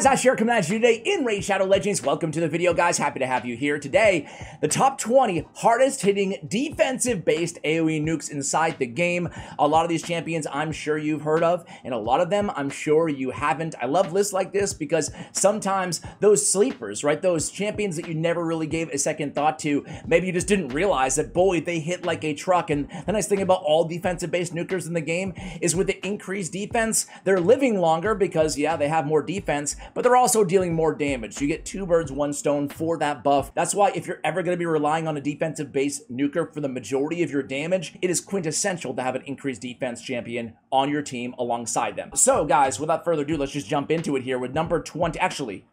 guys, Asher coming at you today in Raid Shadow Legends. Welcome to the video, guys. Happy to have you here today. The top 20 hardest hitting defensive based AoE nukes inside the game. A lot of these champions I'm sure you've heard of, and a lot of them I'm sure you haven't. I love lists like this because sometimes those sleepers, right, those champions that you never really gave a second thought to, maybe you just didn't realize that, boy, they hit like a truck. And the nice thing about all defensive based nukers in the game is with the increased defense, they're living longer because, yeah, they have more defense, but they're also dealing more damage. You get two birds, one stone for that buff. That's why if you're ever going to be relying on a defensive base nuker for the majority of your damage, it is quintessential to have an increased defense champion on your team alongside them. So guys, without further ado, let's just jump into it here with number 20. Actually,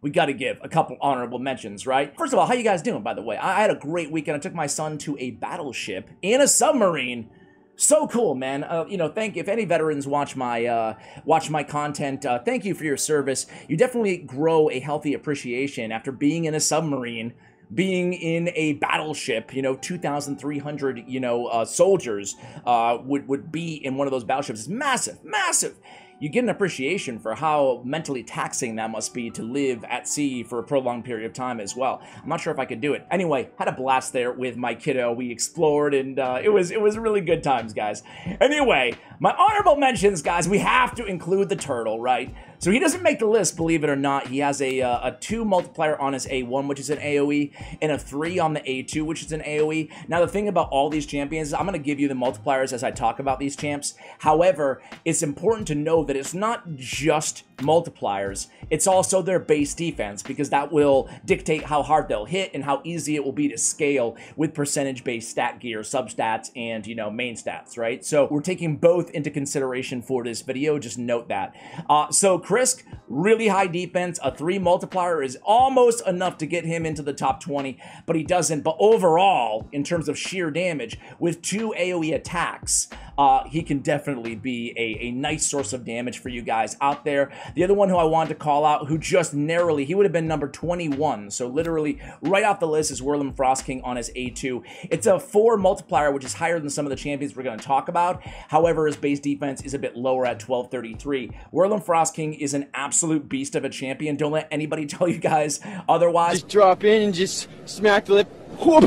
we got to give a couple honorable mentions, right? First of all, how you guys doing, by the way? I had a great weekend. I took my son to a battleship and a submarine so cool, man. Uh, you know, thank if any veterans watch my uh, watch my content. Uh, thank you for your service. You definitely grow a healthy appreciation after being in a submarine, being in a battleship. You know, two thousand three hundred you know uh, soldiers uh, would would be in one of those battleships. It's massive, massive you get an appreciation for how mentally taxing that must be to live at sea for a prolonged period of time as well. I'm not sure if I could do it. Anyway, had a blast there with my kiddo. We explored and uh, it was it was really good times, guys. Anyway, my honorable mentions, guys, we have to include the turtle, right? So he doesn't make the list, believe it or not. He has a, uh, a 2 multiplier on his A1, which is an AoE, and a 3 on the A2, which is an AoE. Now, the thing about all these champions is I'm going to give you the multipliers as I talk about these champs. However, it's important to know that it's not just multipliers, it's also their base defense, because that will dictate how hard they'll hit and how easy it will be to scale with percentage-based stat gear, substats, and, you know, main stats, right? So we're taking both into consideration for this video, just note that. Uh, so Krisk, really high defense. A three multiplier is almost enough to get him into the top 20, but he doesn't. But overall, in terms of sheer damage, with two AoE attacks, uh, he can definitely be a, a nice source of damage for you guys out there. The other one who I wanted to call out, who just narrowly, he would have been number 21. So literally right off the list is Wurlim Frostking on his A2. It's a four multiplier, which is higher than some of the champions we're going to talk about. However, his base defense is a bit lower at 1233. Wurlim Frostking is an absolute beast of a champion. Don't let anybody tell you guys otherwise. Just drop in and just smack the lip. Whoop!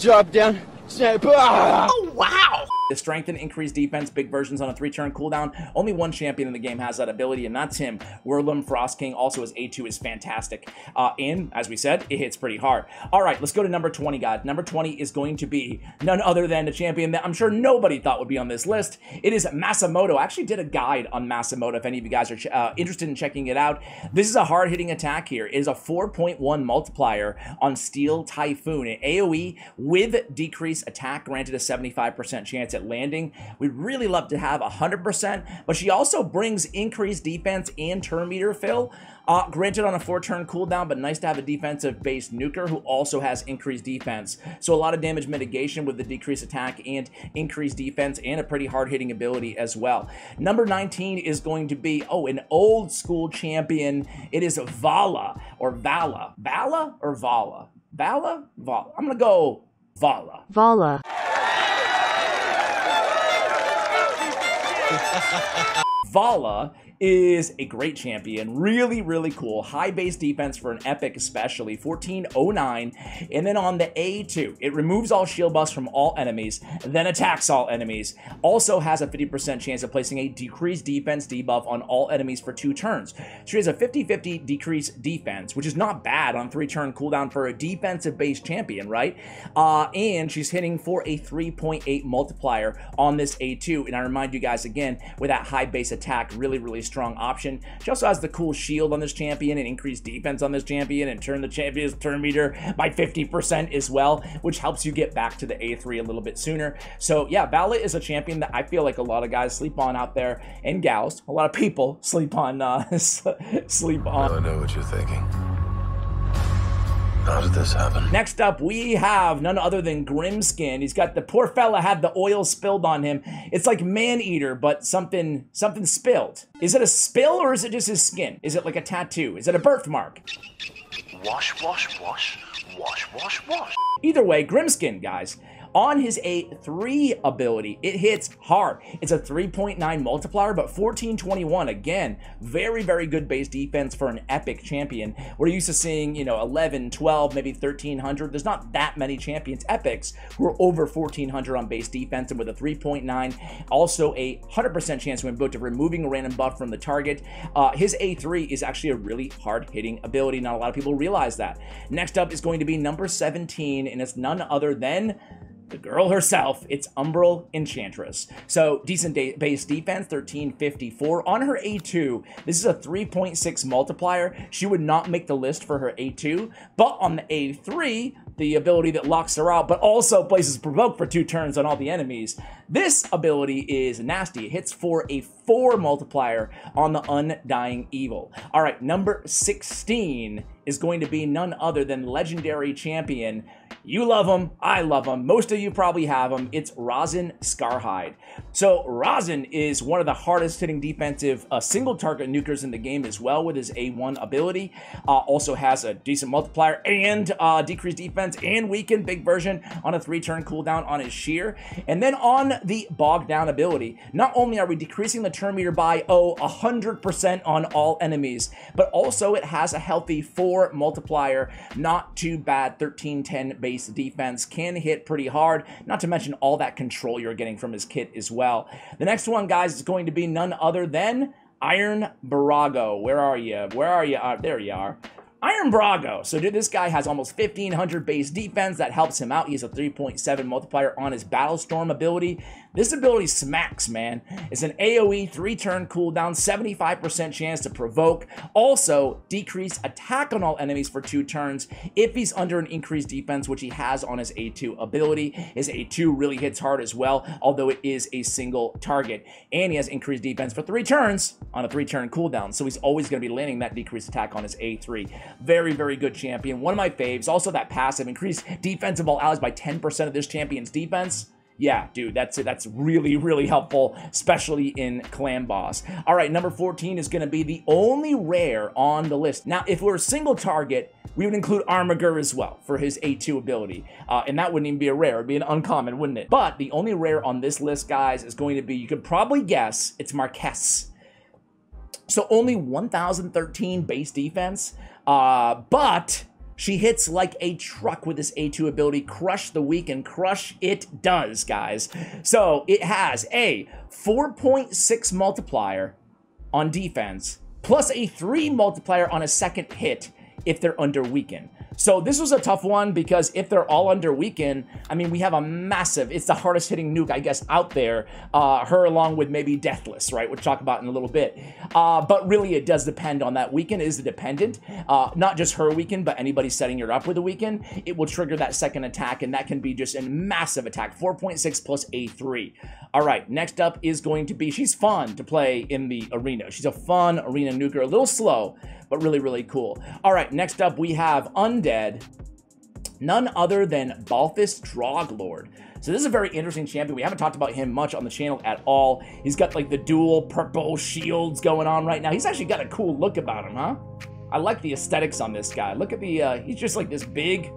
Drop down. Snap. Ah! Oh! The strength and increased defense, big versions on a three-turn cooldown. Only one champion in the game has that ability, and that's him. Wurlim Frost King, also his A2 is fantastic. Uh, and, as we said, it hits pretty hard. All right, let's go to number 20, guys. Number 20 is going to be none other than a champion that I'm sure nobody thought would be on this list. It is Masamoto. I actually did a guide on Masamoto if any of you guys are uh, interested in checking it out. This is a hard-hitting attack here. It is a 4.1 multiplier on Steel Typhoon. An AoE with decreased attack granted a 75% chance at at landing. We'd really love to have 100%, but she also brings increased defense and turn meter fill. Uh, granted on a four turn cooldown, but nice to have a defensive based nuker who also has increased defense. So a lot of damage mitigation with the decreased attack and increased defense and a pretty hard hitting ability as well. Number 19 is going to be, oh, an old school champion. It is Vala or Vala. Vala or Vala? Vala? Vala. I'm going to go Vala. Vala. Vala is a great champion. Really, really cool. High base defense for an epic, especially 1409. And then on the A2, it removes all shield buffs from all enemies, then attacks all enemies. Also has a 50% chance of placing a decreased defense debuff on all enemies for two turns. She has a 50-50 decrease defense, which is not bad on three turn cooldown for a defensive based champion, right? Uh, and she's hitting for a 3.8 multiplier on this A2. And I remind you guys again, with that high base attack, really, really strong option. She also has the cool shield on this champion and increased defense on this champion and turn the champion's turn meter by 50% as well, which helps you get back to the A3 a little bit sooner. So yeah, Vala is a champion that I feel like a lot of guys sleep on out there and gals. A lot of people sleep on, uh, sleep on. I know what you're thinking. How did this happen? Next up, we have none other than Grimskin. He's got the poor fella had the oil spilled on him. It's like man-eater, but something something spilled. Is it a spill or is it just his skin? Is it like a tattoo? Is it a birthmark? Wash, wash, wash, wash, wash, wash. Either way, Grimskin, guys. On his A3 ability, it hits hard. It's a 3.9 multiplier, but 1421, again, very, very good base defense for an epic champion. We're used to seeing, you know, 11, 12, maybe 1300. There's not that many champions, epics, who are over 1400 on base defense, and with a 3.9, also a 100% chance when both to removing a random buff from the target. Uh, his A3 is actually a really hard-hitting ability. Not a lot of people realize that. Next up is going to be number 17, and it's none other than the girl herself, it's Umbral Enchantress. So decent base defense, 1354. On her A2, this is a 3.6 multiplier. She would not make the list for her A2, but on the A3, the ability that locks her out, but also places provoke for two turns on all the enemies. This ability is nasty. It hits for a four multiplier on the Undying Evil. All right, number 16 is going to be none other than legendary champion you love him. I love him. Most of you probably have him. It's Rhazin Scarhide. So Rhazin is one of the hardest hitting defensive uh, single target nukers in the game as well with his A1 ability. Uh, also has a decent multiplier and uh, decreased defense and weakened big version on a three turn cooldown on his sheer. And then on the bog down ability, not only are we decreasing the turn meter by, oh, 100% on all enemies, but also it has a healthy four multiplier. Not too bad, 1310 base base defense, can hit pretty hard, not to mention all that control you're getting from his kit as well. The next one, guys, is going to be none other than Iron Brago. Where are you? Where are you? Uh, there you are. Iron Brago. So dude, this guy has almost 1500 base defense. That helps him out. He has a 3.7 multiplier on his Battlestorm ability. This ability smacks, man. It's an AoE three-turn cooldown, 75% chance to provoke. Also, decrease attack on all enemies for two turns if he's under an increased defense, which he has on his A2 ability. His A2 really hits hard as well, although it is a single target. And he has increased defense for three turns on a three-turn cooldown, so he's always going to be landing that decreased attack on his A3. Very, very good champion. One of my faves. Also that passive, increased defense of all allies by 10% of this champion's defense yeah, dude, that's it. That's really, really helpful, especially in Clan Boss. All right, number 14 is going to be the only rare on the list. Now, if we're a single target, we would include Armiger as well for his A2 ability. Uh, and that wouldn't even be a rare. It'd be an uncommon, wouldn't it? But the only rare on this list, guys, is going to be, you could probably guess, it's Marquess. So only 1,013 base defense, uh, but she hits like a truck with this A2 ability. Crush the weak and crush it does, guys. So it has a 4.6 multiplier on defense, plus a 3 multiplier on a second hit if they're under weaken. So this was a tough one because if they're all under weaken, I mean, we have a massive, it's the hardest hitting nuke, I guess, out there. Uh, her along with maybe Deathless, right? We'll talk about in a little bit. Uh, but really, it does depend on that. Weaken is the dependent. Uh, not just her weaken, but anybody setting her up with a weaken. It will trigger that second attack, and that can be just a massive attack. 4.6 plus A3. All right, next up is going to be, she's fun to play in the arena. She's a fun arena nuker, a little slow, but really, really cool. All right, next up we have Undead, none other than Balthus Droglord. So this is a very interesting champion. We haven't talked about him much on the channel at all. He's got like the dual purple shields going on right now. He's actually got a cool look about him, huh? I like the aesthetics on this guy. Look at the, uh, he's just like this big...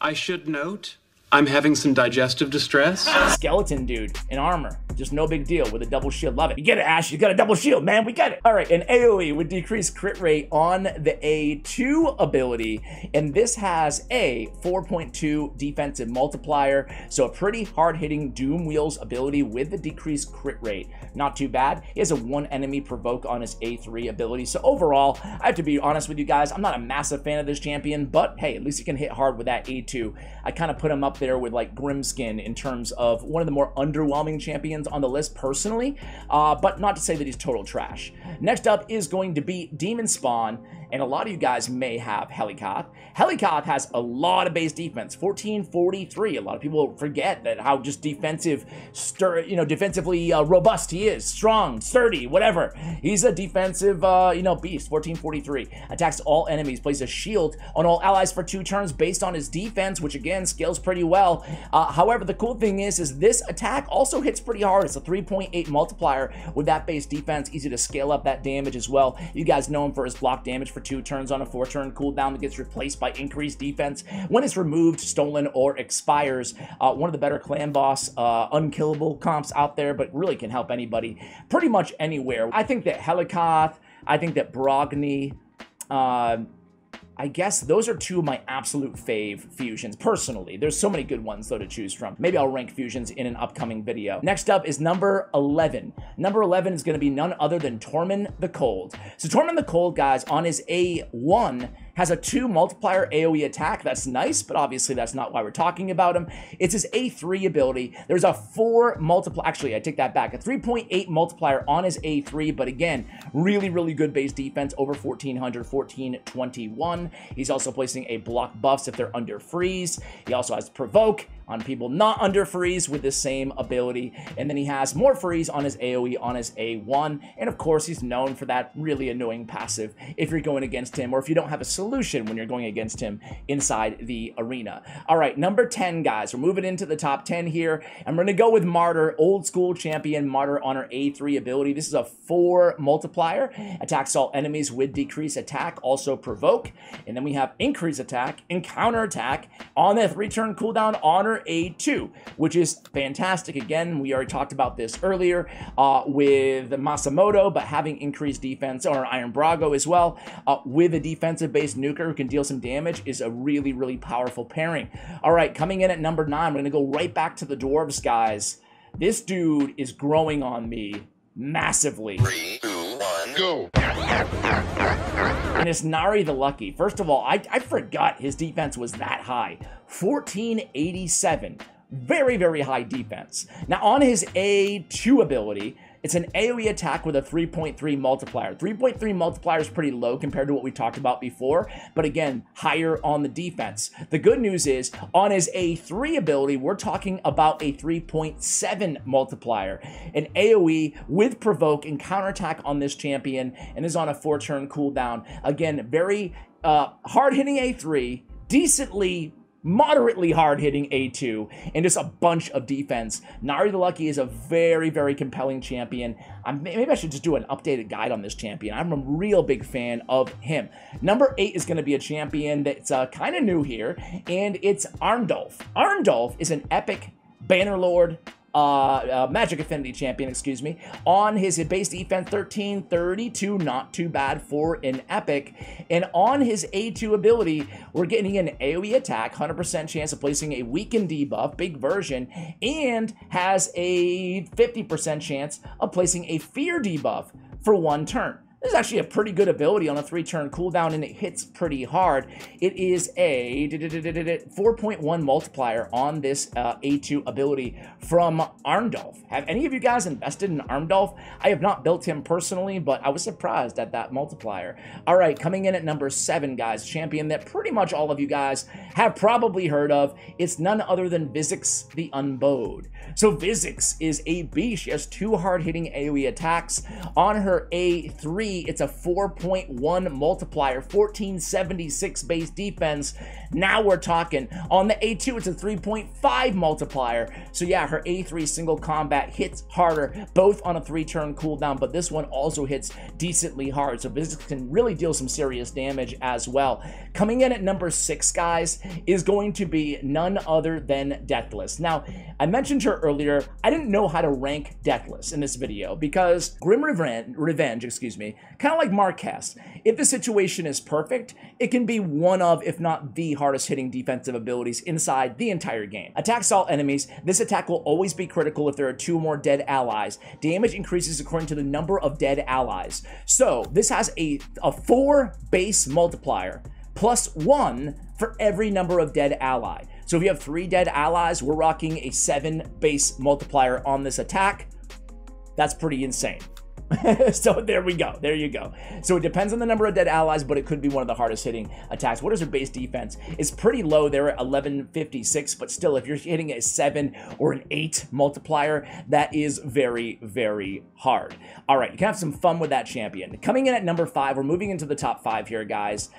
I should note, I'm having some digestive distress. Skeleton dude in armor. Just no big deal with a double shield. Love it. You get it, Ash. You got a double shield, man. We get it. All right, an AoE would decrease crit rate on the A2 ability, and this has a 4.2 defensive multiplier, so a pretty hard-hitting Doom Wheels ability with the decreased crit rate. Not too bad. He has a one enemy provoke on his A3 ability, so overall, I have to be honest with you guys, I'm not a massive fan of this champion, but hey, at least he can hit hard with that A2. I kind of put him up there with like Grimskin in terms of one of the more underwhelming champions on the list personally, uh, but not to say that he's total trash. Next up is going to be Demon Spawn, and a lot of you guys may have Helicath. Helicath has a lot of base defense, 1443. A lot of people forget that how just defensive, stir, you know, defensively uh, robust he is, strong, sturdy, whatever. He's a defensive, uh, you know, beast, 1443. Attacks all enemies, places a shield on all allies for two turns based on his defense, which again scales pretty well. Uh, however, the cool thing is, is this attack also hits pretty hard. It's a 3.8 multiplier with that base defense, easy to scale up that damage as well. You guys know him for his block damage for two turns on a four turn cooldown that gets replaced by increased defense when it's removed, stolen, or expires. Uh, one of the better clan boss, uh, unkillable comps out there, but really can help anybody pretty much anywhere. I think that Helicath, I think that Brogni, uh, I guess those are two of my absolute fave fusions, personally. There's so many good ones, though, to choose from. Maybe I'll rank fusions in an upcoming video. Next up is number 11. Number 11 is to be none other than Tormin the Cold. So Tormin the Cold, guys, on his A1, has a 2 multiplier AoE attack. That's nice, but obviously that's not why we're talking about him. It's his A3 ability. There's a 4 multiplier, actually, I take that back, a 3.8 multiplier on his A3, but again, really, really good base defense, over 1400, 1421. He's also placing a block buffs if they're under freeze. He also has provoke, on people not under freeze with the same ability. And then he has more freeze on his AoE on his A1. And of course, he's known for that really annoying passive if you're going against him or if you don't have a solution when you're going against him inside the arena. All right, number 10, guys. We're moving into the top 10 here. I'm going to go with Martyr, old school champion, Martyr on her A3 ability. This is a 4 multiplier. Attacks all enemies with decrease attack, also provoke. And then we have increase attack and counter attack on the 3-turn cooldown on her a2, which is fantastic. Again, we already talked about this earlier uh, with Masamoto, but having increased defense, or Iron Brago as well, uh, with a defensive-based nuker who can deal some damage is a really, really powerful pairing. All right, coming in at number nine, we're going to go right back to the Dwarves, guys. This dude is growing on me massively. Go. And it's Nari the Lucky. First of all, I, I forgot his defense was that high. 1487. Very, very high defense. Now, on his A2 ability, it's an AoE attack with a 3.3 multiplier. 3.3 multiplier is pretty low compared to what we talked about before, but again, higher on the defense. The good news is on his A3 ability, we're talking about a 3.7 multiplier. An AoE with provoke and counterattack on this champion, and is on a four turn cooldown. Again, very uh, hard hitting A3, decently moderately hard hitting A2, and just a bunch of defense. Nari the Lucky is a very, very compelling champion. I'm, maybe I should just do an updated guide on this champion. I'm a real big fan of him. Number eight is going to be a champion that's uh, kind of new here, and it's Arndolf. Arndolf is an epic Bannerlord uh, uh, Magic Affinity champion, excuse me, on his base defense 1332, not too bad for an epic. And on his A2 ability, we're getting an AoE attack, 100% chance of placing a weakened debuff, big version, and has a 50% chance of placing a fear debuff for one turn. This is actually a pretty good ability on a three-turn cooldown, and it hits pretty hard. It is a 4.1 multiplier on this uh, A2 ability from Arndulf. Have any of you guys invested in Arndulf? I have not built him personally, but I was surprised at that multiplier. All right, coming in at number seven, guys, champion that pretty much all of you guys have probably heard of. It's none other than Visix the Unbowed. So Visix is a beast. She has two hard-hitting AoE attacks. On her A3, it's a 4.1 multiplier, 1476 base defense. Now we're talking. On the A2, it's a 3.5 multiplier. So yeah, her A3 single combat hits harder, both on a three-turn cooldown, but this one also hits decently hard. So Visix can really deal some serious damage as well. Coming in at number six, guys, is going to be none other than Deathless. Now, I mentioned her earlier. I didn't know how to rank Deathless in this video because Grim Revenge excuse me, kind of like Marquess. If the situation is perfect, it can be one of, if not the hardest hitting defensive abilities inside the entire game. Attacks all enemies. This attack will always be critical if there are two or more dead allies. Damage increases according to the number of dead allies. So this has a, a four base multiplier plus one for every number of dead ally. So if you have three dead allies, we're rocking a seven base multiplier on this attack. That's pretty insane. so there we go. There you go. So it depends on the number of dead allies, but it could be one of the hardest hitting attacks. What is her base defense? It's pretty low there at 1156, but still, if you're hitting a 7 or an 8 multiplier, that is very, very hard. All right, you can have some fun with that champion. Coming in at number 5, we're moving into the top 5 here, guys.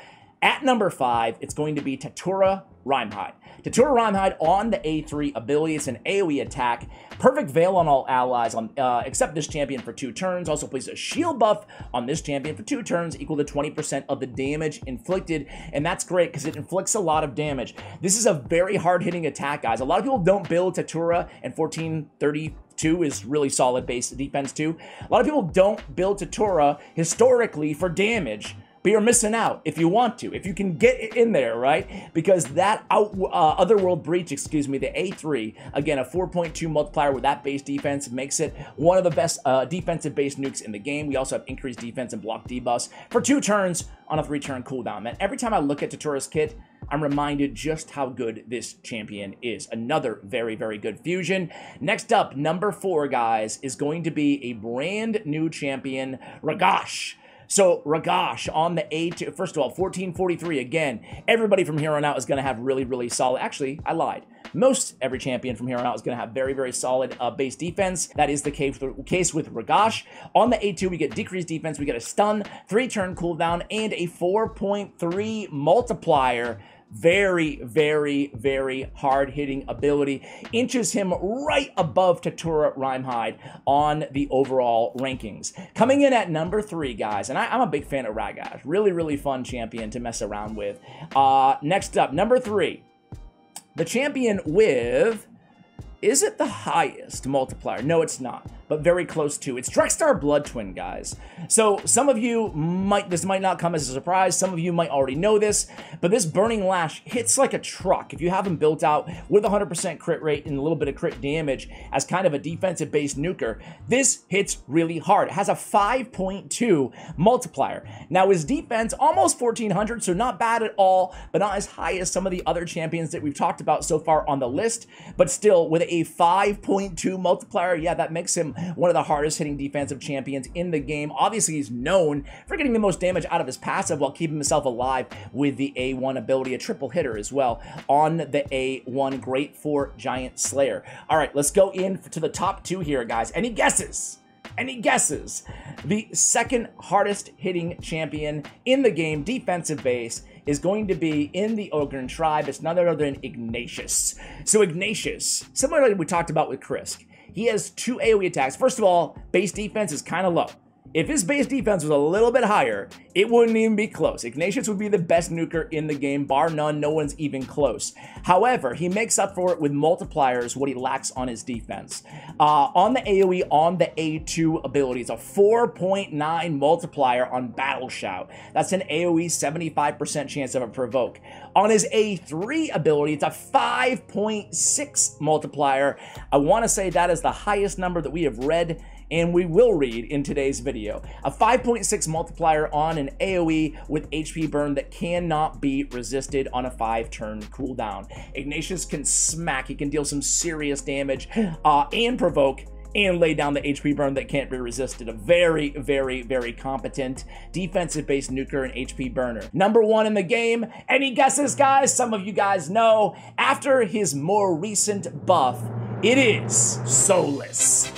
At number five, it's going to be Tatura Rimehide. Tatura Rimehide on the A3 ability. It's an AoE attack. Perfect Veil on all allies, on uh, except this champion for two turns. Also places a shield buff on this champion for two turns, equal to 20% of the damage inflicted. And that's great because it inflicts a lot of damage. This is a very hard-hitting attack, guys. A lot of people don't build Tatura and 1430 2 is really solid base defense too. A lot of people don't build Tatura historically for damage but you're missing out if you want to, if you can get it in there, right? Because that out, uh, Otherworld Breach, excuse me, the A3, again, a 4.2 multiplier with that base defense makes it one of the best uh, defensive base nukes in the game. We also have increased defense and block debuffs for two turns on a three-turn cooldown. Man, every time I look at Tatura's kit, I'm reminded just how good this champion is. Another very, very good fusion. Next up, number four, guys, is going to be a brand new champion, Ragash. So Ragash on the A2, first of all, 1443 again. Everybody from here on out is going to have really, really solid. Actually, I lied. Most every champion from here on out is going to have very, very solid uh, base defense. That is the case with, case with Ragash. On the A2, we get decreased defense, we get a stun, three turn cooldown, and a 4.3 multiplier very, very, very hard hitting ability. Inches him right above Tatura Rimehide on the overall rankings. Coming in at number three, guys, and I, am a big fan of Ragash. Really, really fun champion to mess around with. Uh, next up, number three, the champion with. Is it the highest multiplier? No, it's not but very close to. It's Drextar Blood Twin, guys. So some of you might, this might not come as a surprise. Some of you might already know this, but this Burning Lash hits like a truck. If you have him built out with 100% crit rate and a little bit of crit damage as kind of a defensive-based nuker, this hits really hard. It has a 5.2 multiplier. Now his defense, almost 1400, so not bad at all, but not as high as some of the other champions that we've talked about so far on the list, but still with a 5.2 multiplier, yeah, that makes him one of the hardest hitting defensive champions in the game. Obviously, he's known for getting the most damage out of his passive while keeping himself alive with the A1 ability, a triple hitter as well on the A1. Great for Giant Slayer. All right, let's go in to the top two here, guys. Any guesses? Any guesses? The second hardest hitting champion in the game, defensive base, is going to be in the Ogryn tribe. It's none other than Ignatius. So Ignatius, similar to we talked about with Krisk, he has two AoE attacks. First of all, base defense is kind of low. If his base defense was a little bit higher, it wouldn't even be close. Ignatius would be the best nuker in the game, bar none, no one's even close. However, he makes up for it with multipliers, what he lacks on his defense. Uh, on the AoE, on the A2 ability, it's a 4.9 multiplier on Battle Shout. That's an AoE 75% chance of a provoke. On his A3 ability, it's a 5.6 multiplier. I want to say that is the highest number that we have read and we will read in today's video. A 5.6 multiplier on an AoE with HP burn that cannot be resisted on a 5 turn cooldown. Ignatius can smack, he can deal some serious damage uh, and provoke and lay down the HP burn that can't be resisted. A very, very, very competent defensive-based nuker and HP burner. Number one in the game. Any guesses, guys? Some of you guys know. After his more recent buff, it is Solis.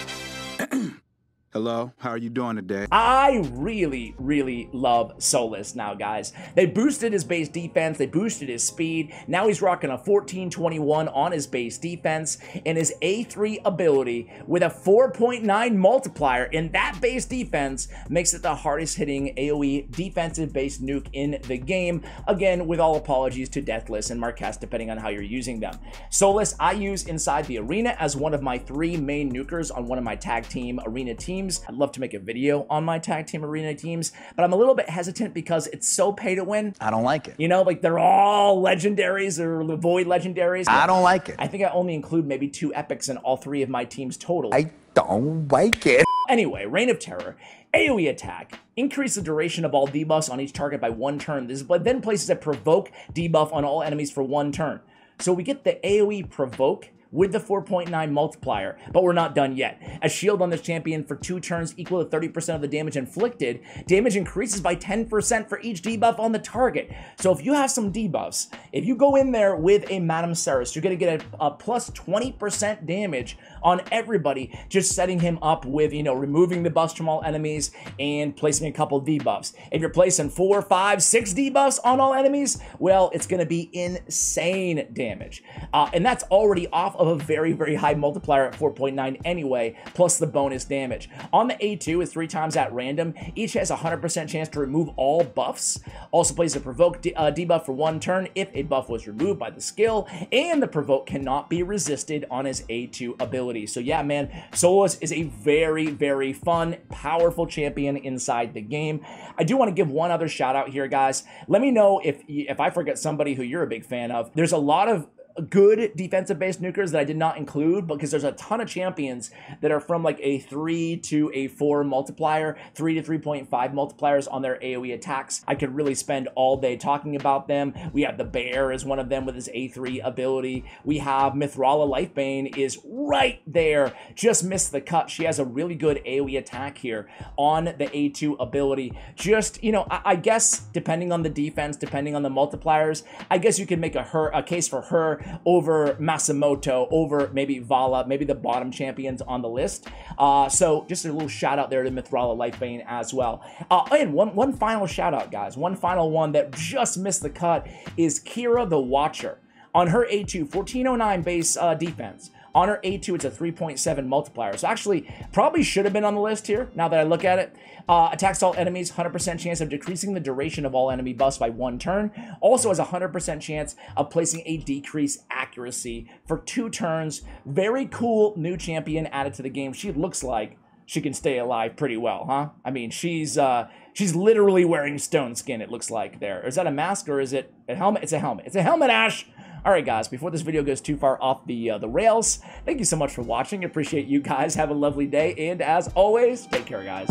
Hello, how are you doing today? I really, really love Solis now, guys. They boosted his base defense, they boosted his speed. Now he's rocking a 1421 on his base defense and his A3 ability with a 4.9 multiplier in that base defense makes it the hardest hitting AoE defensive base nuke in the game. Again, with all apologies to Deathless and Marquess, depending on how you're using them. Solis, I use inside the arena as one of my three main nukers on one of my tag team arena teams teams. I'd love to make a video on my tag team arena teams, but I'm a little bit hesitant because it's so pay to win. I don't like it. You know, like they're all legendaries or void legendaries. I don't like it. I think I only include maybe two epics in all three of my teams total. I don't like it. Anyway, Reign of Terror. AoE attack. Increase the duration of all debuffs on each target by one turn. This but then places a provoke debuff on all enemies for one turn. So we get the AoE provoke with the 4.9 multiplier, but we're not done yet. A shield on this champion for two turns equal to 30% of the damage inflicted, damage increases by 10% for each debuff on the target. So if you have some debuffs, if you go in there with a Madame Serris, you're going to get a, a plus 20% damage on everybody, just setting him up with, you know, removing the buffs from all enemies and placing a couple debuffs. If you're placing four, five, six debuffs on all enemies, well, it's going to be insane damage. Uh, and that's already off of a very, very high multiplier at 4.9 anyway, plus the bonus damage. On the A2 is three times at random. Each has 100% chance to remove all buffs. Also plays a provoke de uh, debuff for one turn if a buff was removed by the skill, and the provoke cannot be resisted on his A2 ability. So yeah, man, Solas is a very, very fun, powerful champion inside the game. I do want to give one other shout out here, guys. Let me know if if I forget somebody who you're a big fan of. There's a lot of good defensive based nukers that I did not include because there's a ton of champions that are from like a 3 to a 4 multiplier, 3 to 3.5 multipliers on their AoE attacks. I could really spend all day talking about them. We have the Bear is one of them with his A3 ability. We have Mithrala Lifebane is right there. Just missed the cut. She has a really good AoE attack here on the A2 ability. Just, you know, I, I guess depending on the defense, depending on the multipliers, I guess you can make a her a case for her over Masamoto, over maybe Vala, maybe the bottom champions on the list. Uh, so just a little shout out there to Mithrala Lifebane as well. Uh, and one, one final shout out, guys. One final one that just missed the cut is Kira the Watcher. On her A2, 1409 base uh, defense. On her A2, it's a 3.7 multiplier. So actually, probably should have been on the list here, now that I look at it. Uh, attacks all enemies, 100% chance of decreasing the duration of all enemy buffs by one turn. Also has 100% chance of placing a decrease accuracy for two turns. Very cool new champion added to the game. She looks like she can stay alive pretty well, huh? I mean, she's uh, she's literally wearing stone skin. It looks like there. Is that a mask or is it a helmet? It's a helmet. It's a helmet, Ash. All right, guys, before this video goes too far off the, uh, the rails, thank you so much for watching. Appreciate you guys. Have a lovely day. And as always, take care, guys.